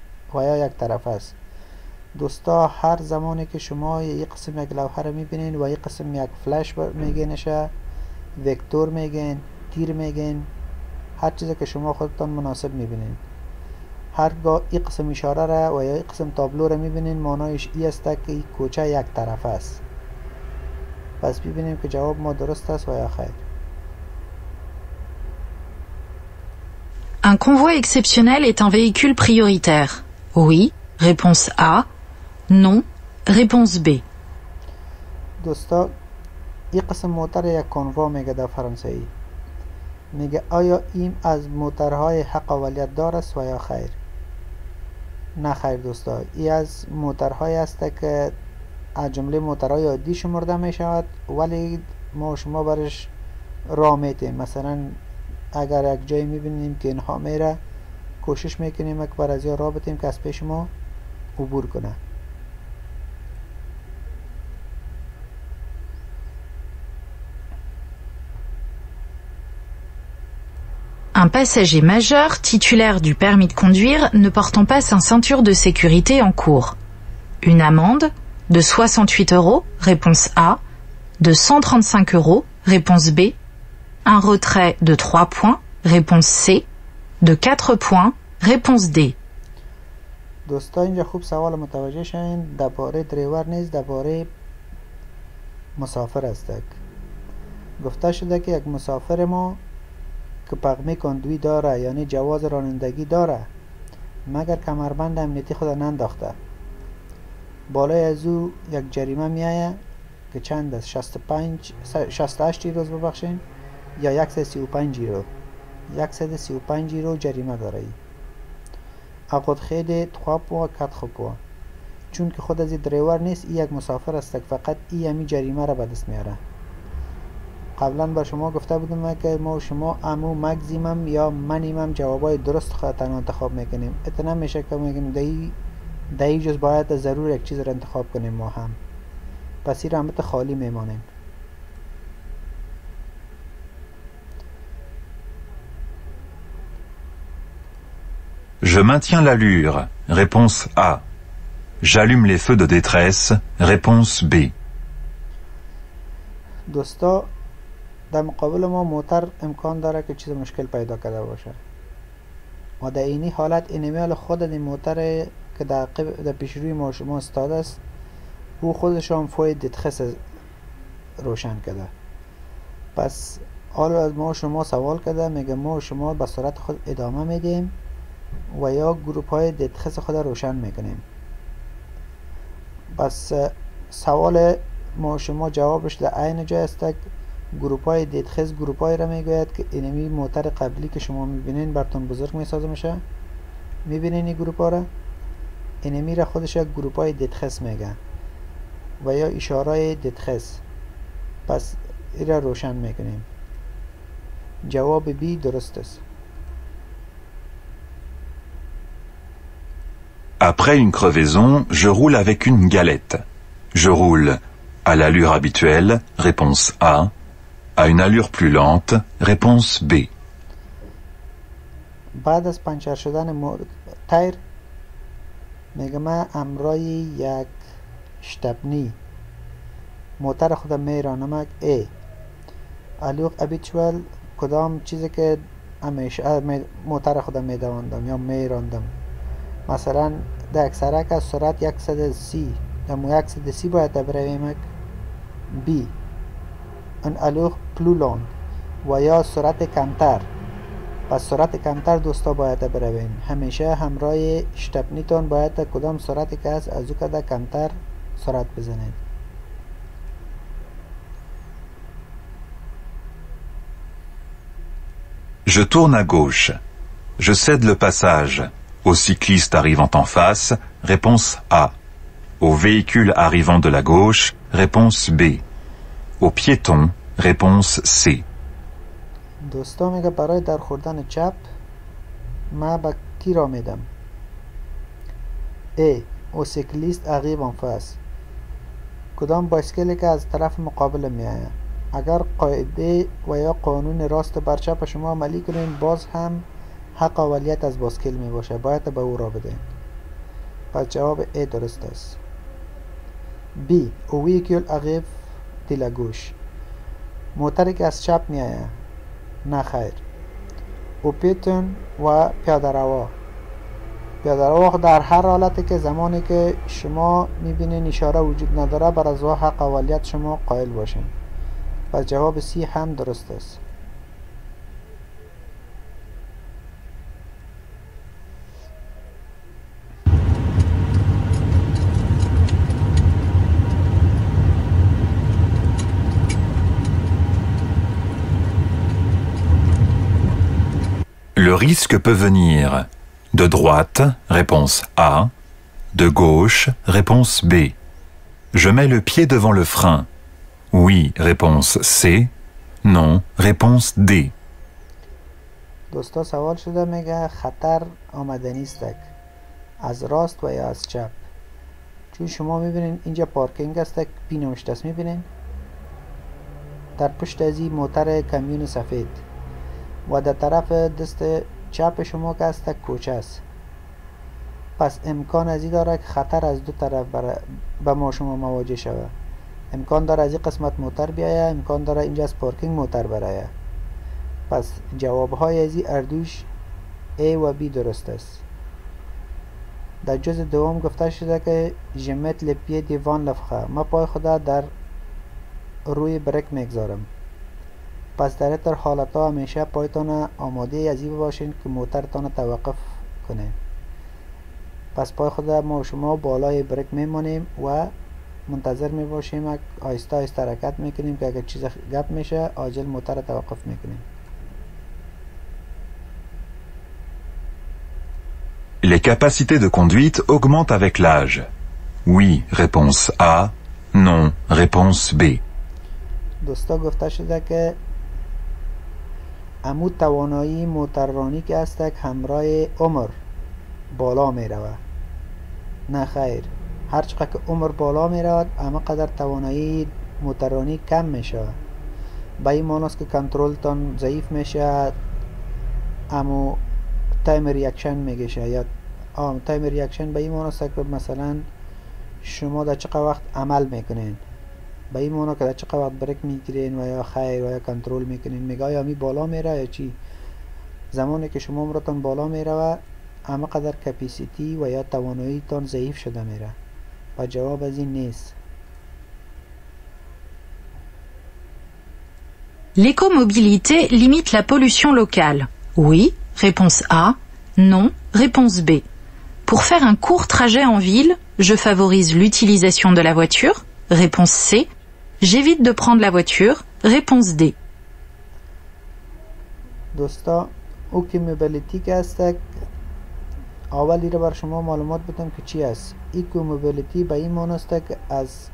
و یا یک طرف است. دوستا هر زمانی که شما یک قسم یک لوحه رو می‌بینین و یک قسم یک فلش میگینشه وکتور میگین تیر میگین هر چیزی که شما خودتان مناسب می‌بینین. هرگاه این قسم اشاره را و یا این قسم تابلو را می‌بینین معنایش ای است که این کوچه یک طرف است. پس ببینیم که جواب ما درست است و یا خیر. Un convoi exceptionnel est un véhicule prioritaire. Oui, réponse A. Non, réponse B. دوستا قسم موتر یک کنوا میگه در فرانسوی میگه آیا این از موترهای حق اولیت دار است و یا خیر نه خیر دوستا این از موترهایی است که از جمله موترهای عادی شمرده می شود ولی ما شما برش راه میتیم مثلا اگر یک جایی می‌بینیم که اینها میره کوشش میکنیم که بر از یا راه بتیم که از پیش ما عبور کنه Un passager majeur titulaire du permis de conduire ne portant pas sa ceinture de sécurité en cours. Une amende de 68 euros, réponse A, de 135 euros, réponse B, un retrait de 3 points, réponse C, de 4 points, réponse D. دوستا اینجا خوب سوال متوجه شین درباره دریور نیست درباره مسافر است. گفته شده که یک مسافر ما که پغمه کندوی داره یعنی جواز رانندگی داره مگر کمربند امنیتی خود ننداخته. بالای از او یک جریمه میایه که چند است؟ 65 68 روز ببخشین یا 135 یورو 135 یورو جریمه داره ای اقود خیلی 3 پوا 4 پوا چون که خود از دریور نیست ای یک مسافر است فقط ای همی جریمه را به دست میاره. قبلا به شما گفته بودم که ما و شما امو مگزیمم یا منیمم جوابای درست خودتان انتخاب می‌کنیم. اتنا میشه که میگیم دهی دهی جز باید ضرور یک چیز را انتخاب کنیم ما هم. پس این خالی میمانیم. Je maintiens l'allure. Réponse A. J'allume les feux de détresse. Réponse B. دوستا در مقابل ما موتر امکان داره که چیز مشکل پیدا کرده باشه و در اینی حالت اینمیال خود این موتر که در, قب... در پیش روی ما شما استاده است او خودش هم feux de détresse روشن کرده پس حالا از ما شما سوال کرده میگه ما شما به صورت خود ادامه میدیم و یا گروپ های détresse خود روشن می‌کنیم. پس سوال ما شما جوابش در عین جای است گروپ های détresse گروپ های را می‌گوید که اینمی موتر قبلی که شما می‌بینین براتون بزرگ می‌سازه میشه. می‌بینین این گروپ ها را؟ اینمی را خودش گروپ های دیدخز میگه و یا اشاره دیدخز پس این را روشن می‌کنیم. جواب بی درست است. Après une crevaison, je roule avec une galette. Je roule à l'allure habituelle, réponse A. À une allure plus lente, réponse B. بعد از پنچر شدن مور... تایر میگه من امرای یک شتبنی موتر خودم میرانم ای الوق ابیچوال کدام چیزی که همیشه موتر خودم میدواندم یا میراندم مثلا در اکثرک از سرعت 130 در مو 130 باید برویم بی. ان الوغ پلولون و یا سرعت کمتر. پس سرعت کمتر دوستا باید بروین همیشه همراه شتپنیتون باید کدام سرعتی که هست از او کده کمتر سرعت بزنید. Je tourne à gauche. Je cède le passage. Au cycliste arrivant en face, réponse A. Au véhicule arrivant de la gauche, réponse B. Au piéton, réponse C. دوستا میگه برای در خوردن چپ ما به کی را میدم A. او سیکلیست عقیب انفاس کدام بایسکلی که از طرف مقابل می آید اگر قاعده و یا قانون راست بر چپ شما عملی کنین باز هم حق اولیت از باسکل می باشه باید به او را بدهید پس جواب A درست است. B. او ویکیول عقیب دیلگوش موتری که از چپ می آید نه خیر. او پیتون و پیاده روا پیاده روا در هر حالتی که زمانی که شما می‌بینین اشاره وجود نداره بر از حق اولیت شما قائل باشین. پس جواب سی هم درست است. Le risque peut venir de droite, réponse A, de gauche, réponse B. Je mets le pied devant le frein. Oui, réponse C. Non, réponse D. دوستا سوال شده میگه خطر آمدنی است از راست و یا از چپ چون شما می‌بینین اینجا پارکینگ است پی نوشته است می‌بینین در پشت از این موتر کمیون سفید و در طرف دست چپ شما که است کوچه است. پس امکان از این داره که خطر از دو طرف به ما شما مواجه شود. امکان داره از این قسمت موتر بیایه امکان داره اینجا از پارکینگ موتر برایه. پس جواب های از اردوش A و B درست است. در جز دوم گفته شده که جمت لپیه دیوان لفخه ما پای خدا در روی برک می‌گذارم. پس در این حالت ها همیشه پایتان آماده از این باشین که موترتان توقف کنه پس پای خود ما شما بالای برک میمانیم و منتظر می باشیم آیسته آیسته حرکت می‌کنیم که اگر چیز گپ میشه عاجل موتر توقف می‌کنیم Les capacités de conduite augmentent avec l'âge. Oui, réponse A. Non, réponse B. دوستا گفته شده که امو توانایی موتررانی که است همراه عمر بالا می رود نه خیر هر چقدر که عمر بالا می رود اما قدر توانایی موتررانی کم می شود به این معناست که کنترل تان ضعیف میشه امو time reaction میگشه یا time reaction به این معناست که مثلا شما در چقدر وقت عمل می‌کنین. به این معنی که در چقدر وقت بریک می‌گیرین و یا خیر و یا کنترل می‌کنین میگه یا می بالا میره یا چی زمانی که شما عمرتان بالا میره و اما قدر capacity و یا توانایی تان ضعیف شده میره و جواب از این نیست L'écomobilité limite la pollution locale. Oui, réponse A. Non, réponse B. Pour faire un court trajet en ville, je favorise l'utilisation de la voiture. Réponse C. J'évite de prendre la voiture. Réponse D. دوستا اوکیموبیلیتی که است اول را بر شما معلومات بدم که چی است ایکوموبیلیتی به این معنی است که از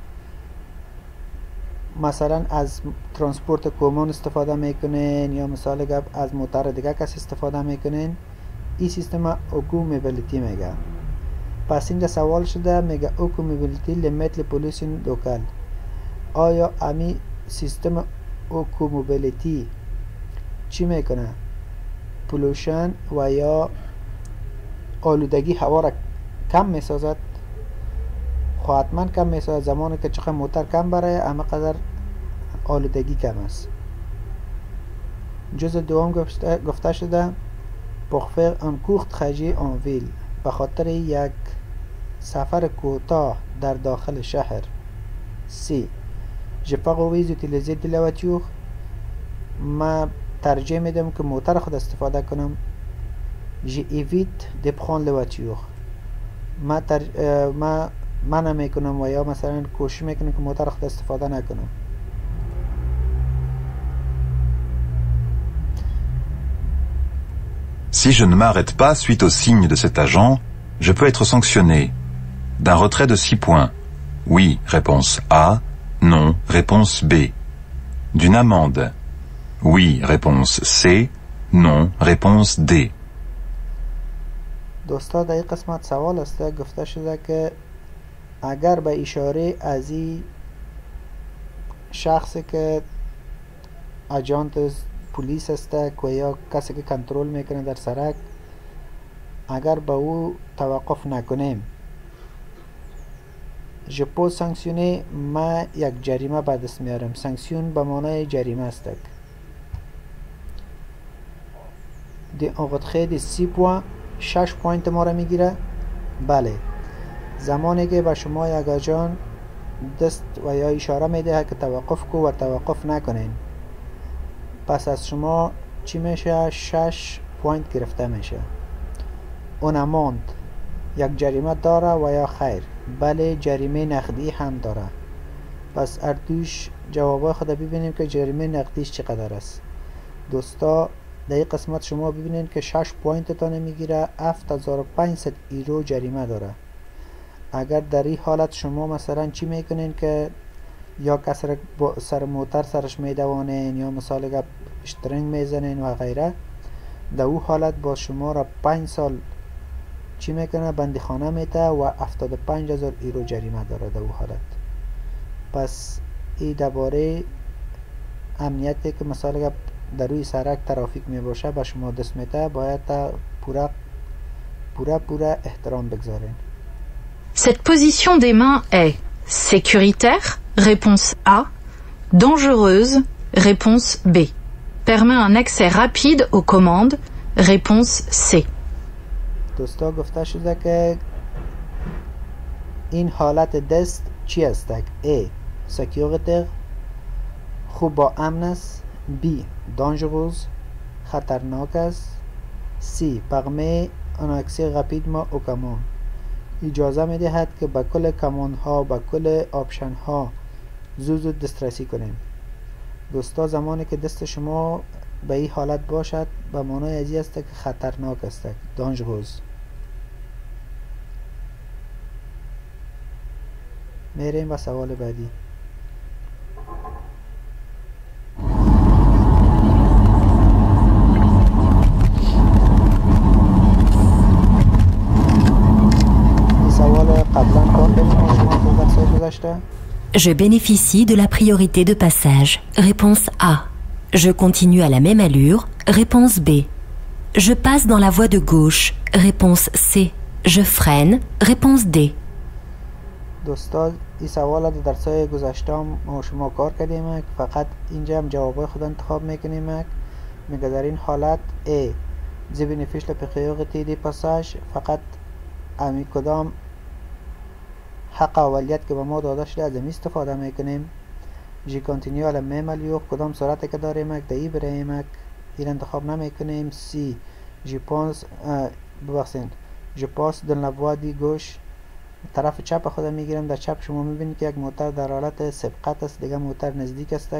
مثلا از transport commun استفاده می‌کنین یا مثال گپ از موتر دیگه کس استفاده می‌کنین این سیستم éco-mobilité میگه پس اینجا سوال شده میگه éco-mobilité limite pollution locale آیا امی سیستم éco-mobilité چی می‌کنه؟ pollution و یا آلودگی هوا را کم می‌سازد؟ خب حتما کم می‌سازد. زمانی که چقدر موتر کم برای اما قدر آلودگی کم است. جز دوم گفته شده پخفر ان کوخت خجی آن ویل به خاطر یک سفر کوتاه در داخل شهر. سی. جپاقویز یوتیلیزی دلواتیوخ ما ترجیح میدم که موتر خود استفاده کنم جی ایویت دی پخان لواتیوخ ما, تر... ما من می‌کنم و یا مثلا کوشش می‌کنم که موتر خود استفاده نکنم Si je ne m'arrête pas suite au signe de cet agent, je peux être sanctionné. D'un retrait de 6 points. Oui, réponse A. Non, réponse B. D'une amende. Oui, réponse C. Non, réponse D. دوستا در این قسمت سوال است گفته شده که اگر به اشاره از این شخصی که اجانت پلیس است و یا کسی که کنترل می‌کنه در سرک اگر به او توقف نکنیم ژپو سانکسیونه ما یک جریمه به دست میارم سانکسیون به معنای جریمه است D. un retrait six points شش point ما را می‌گیره بله زمانی که به شما یک آجان دست و یا اشاره میده که توقف کو و توقف نکنین پس از شما چی میشه شش point گرفته میشه une amende یک جریمه داره و یا خیر بله جریمه نقدی هم داره. پس اردوش جواب خود ببینیم که جریمه نقدیش چقدر است. دوستا در قسمت شما ببینید که 6 point تان می‌گیره 7500 ایرو جریمه داره. اگر در این حالت شما مثلا چی می‌کنین که یا کسر سر موتر سرش میدوانین یا مثال گپ شترنگ می‌زنین و غیره در او حالت با شما را 5 سال چی می‌کنه؟ بندی خانه میته و 75 هزار ایرو جریمه داره در او حالت. پس این درباره امنیتی که مثال گپ در روی سرک ترافیک می باشه به شما دست میده باید پورا پورا پورا احترام بگذارین. Cette position des mains est sécuritaire, réponse A, dangereuse, réponse B. Permet un accès rapide aux commandes, réponse C. دوستا گفته شده که این حالت دست چی است؟ A. sécuritaire خوب با امن است B. dangereuse خطرناک است C. permet un accès rapidement au commande اجازه می دهد که به کل commande ها به کل option ها زود زود دسترسی کنیم دوستا زمانی که دست شما به این حالت باشد به معنای ازی است که خطرناک است دانجروز Je bénéficie de la priorité de passage. Réponse A. Je continue à la même allure. Réponse B. Je passe dans la voie de gauche. Réponse C. Je freine. Réponse D. این سوال در درسای گذشته هم ما شما کار کردیم فقط اینجا هم جوابای خود انتخاب می‌کنیم. میگه در این حالت A beneficia la priorité des passages فقط امی کدام حق اولیت که به ما داده شده از امی استفاده می‌کنیم. je continue à la même allure کدام سرعت که داریم دهی براییم این انتخاب نمی‌کنیم. C. je passe ببخشید. je passe dans la voie de gauche. طرف چپ خود می‌گیرم در چپ شما می‌بینید که یک موتر در حالت سبقت است دیگه موتر نزدیک است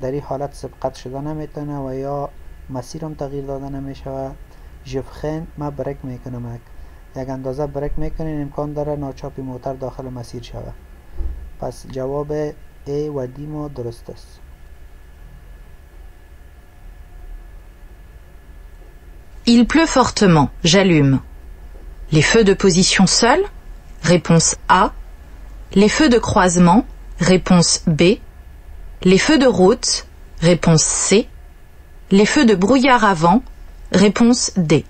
در این حالت سبقت شده نمی‌تونه و یا مسیرم تغییر داده نمیشه je freine ما برک می‌کنم یک اندازه برک می‌کنین امکان داره ناچاپی موتر داخل مسیر شوه پس جواب A و D ما درست است Il pleut fortement. J'allume. Les feux de position seuls Réponse A. Les feux de croisement Réponse B. Les feux de route Réponse C. Les feux de brouillard avant Réponse D.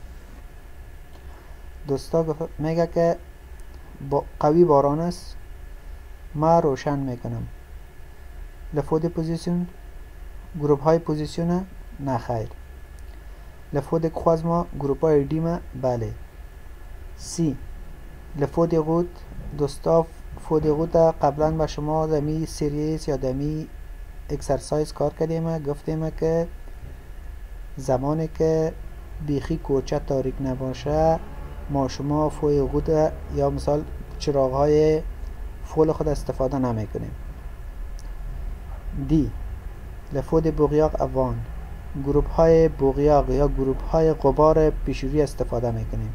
دوستا گفت میگه که با قوی باران است ما روشن می‌کنم les feux de position گروپ های position نه خیر les feux de croisement گروپ های دیمه بله C. les feux de route دوستا feux de route قبلا به شما دمی series یا دمی exercise کار کردیم گفتیم که زمانی که بیخی کوچه تاریک نباشه ما شما فوی غود یا مثال چراغ های فول خود استفاده نمی کنیم دی لفود بوغیاق اوان گروپ های بوغیاق یا گروپ های غبار پیشوری استفاده می کنیم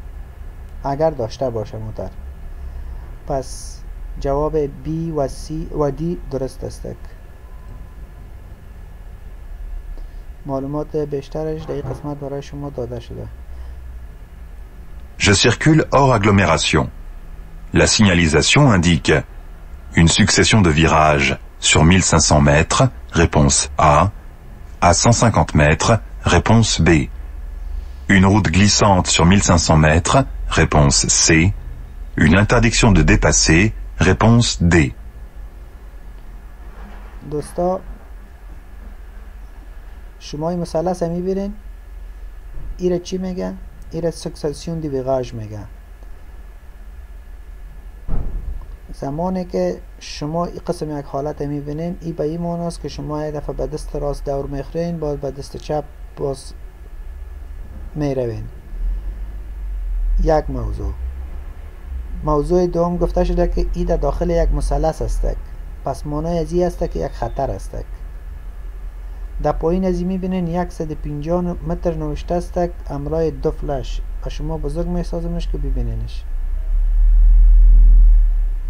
اگر داشته باشه موتر پس جواب بی و سی و دی درست است معلومات بیشترش در این قسمت برای شما داده شده Je circule hors agglomération. La signalisation indique une succession de virages sur 1500 mètres, réponse A, à 150 mètres, réponse B. Une route glissante sur 1500 mètres, réponse C. Une interdiction de dépasser, réponse D. دوستا شما این مثلث می‌بینین ایره چی میگه؟ ایره سکسسیون دی ویراژ میگه زمانی که شما این قسم یک حالت می‌بینین ای به این معناست که شما یک دفعه به دست راست دور می‌خرین باز به دست چپ باز می‌روین یک موضوع. موضوع دوم گفته شده که ای داخل یک مثلث است پس معنای از این است که یک خطر است در پایین از این می‌بینین 150 متر نوشته است امرای دو فلش. و شما بزرگ میسازمش که ببینینش.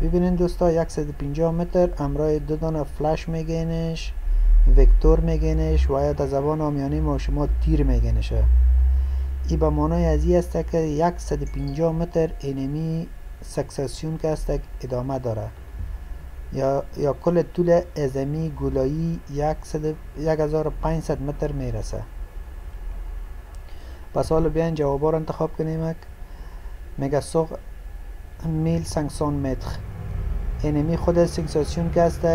ببینین دوستا 150 متر امرای دو دانه فلش میگینش وکتور میگینش و یا در زبان آمیانی ما شما تیر میگینشه. ای به معنای از این است که 150 متر اینمی سکسسیون که است ادامه داره. یا, یا کل طول ازمی گولایی 1500 متر می‌رسه. پس حالا بیاین جوابا رو انتخاب کنیم میگه سوق 1500 متر. اینمی خود سکساسیون که است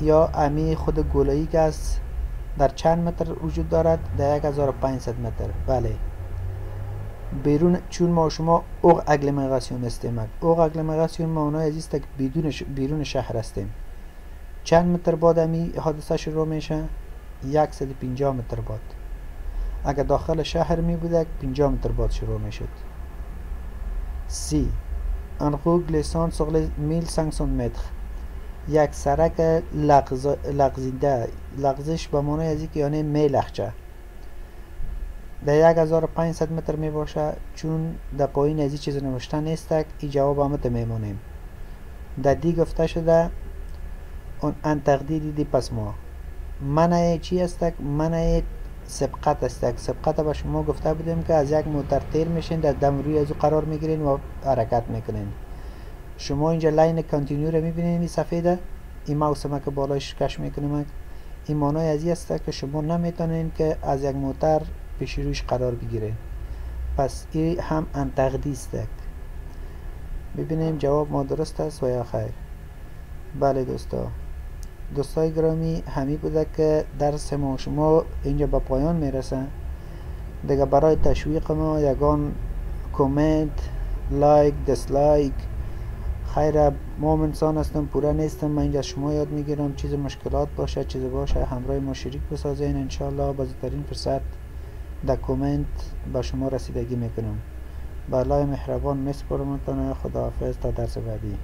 یا امی خود گولایی که است در چند متر وجود دارد؟ در 1500 متر. بله. بیرون چون ما شما اوغ اگلمراسیون هستیم. اوغ اگلمراسیون معنای از است که بیرون, بیرون شهر هستیم. چند متر بعد امی حادثه شروع میشه؟ 150 متر بعد اگر داخل شهر می بوده 50 متر بعد شروع می‌شد سی. انقو گلیسان سغل 1500 متر. یک سرک لغز، لغزیده لغزش به معنای از که یعنی میلخچه در 1500 متر می باشه چون در پایین از این چیز نوشته نیست ای جواب آمده میمونیم. در دی گفته شده un interdit dépassement. چی است منع سبقت است سبقت به شما گفته بودیم که از یک موتر تیر میشین در دم روی از قرار می‌گیرین و حرکت می‌کنین. شما اینجا ligne continue رو می‌بینید این سفیده. این ماوس که بالایش کش می‌کنم این مانای از است که شما نمی‌تونین که از یک موتر پیش رویش قرار بگیره. پس این هم interdit است ببینیم جواب ما درست است و یا خیر. بله دوستا. دوستای گرامی همی بوده که درس ما شما اینجا به پایان می‌رسه. دیگه برای تشویق ما یگان کومنت لایک دسلایک خیر ما انسان هستم پورا نیستم من اینجا شما یاد می‌گیرم. چیز مشکلات باشه چیز باشه همراه ما شریک بسازین. انشالله با زودترین فرصت. در کومنت با شما رسیدگی می‌کنم. بالای مهربان مسپرمتانه خداحافظ. تا درس بعدی.